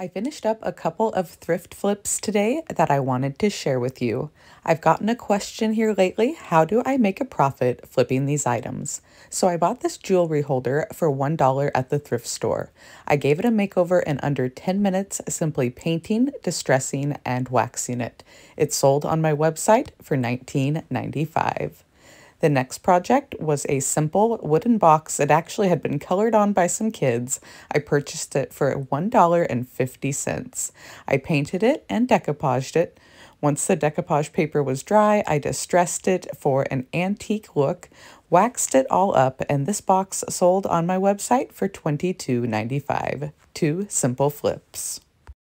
I finished up a couple of thrift flips today that I wanted to share with you. I've gotten a question here lately how do I make a profit flipping these items? So I bought this jewelry holder for $1 at the thrift store. I gave it a makeover in under 10 minutes, simply painting, distressing, and waxing it. It sold on my website for $19.95. The next project was a simple wooden box. It actually had been colored on by some kids. I purchased it for $1.50. I painted it and decoupaged it. Once the decoupage paper was dry, I distressed it for an antique look, waxed it all up, and this box sold on my website for $22.95. Two simple flips.